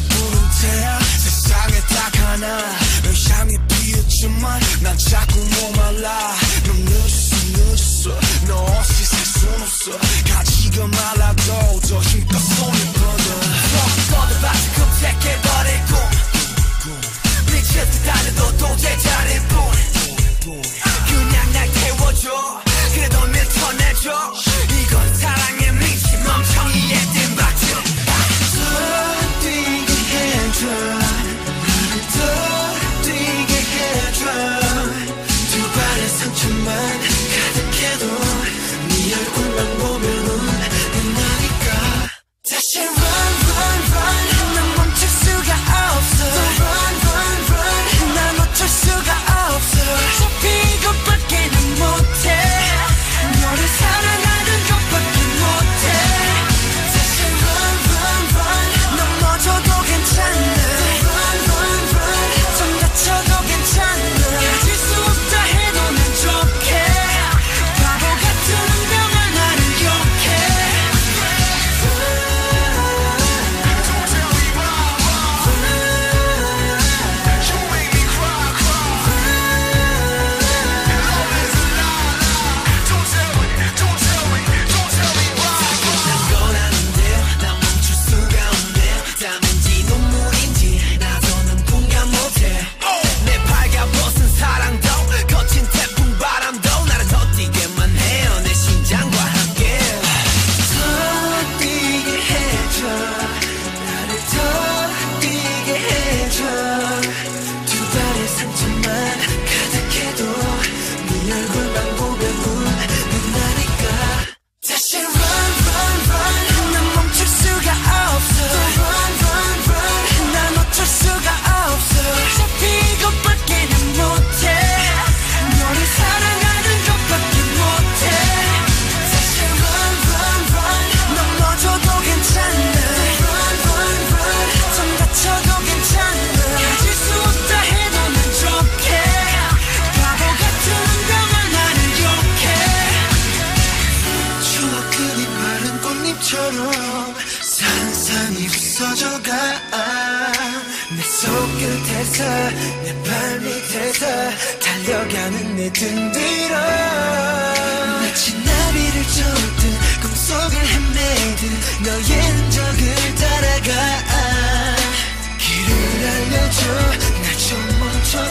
부른 태야. 세상에 딱 하나. 널 향해 비었지만 난 자꾸 목말라. to mine 바람처럼 산산이 부서져가 내 손끝에서 내 발밑에서 달려가는 내 등 뒤로 마치 나비를 쫓듯 꿈속을 헤매듯 너의 흔적을 따라가 길을 알려줘 나 좀 멈춰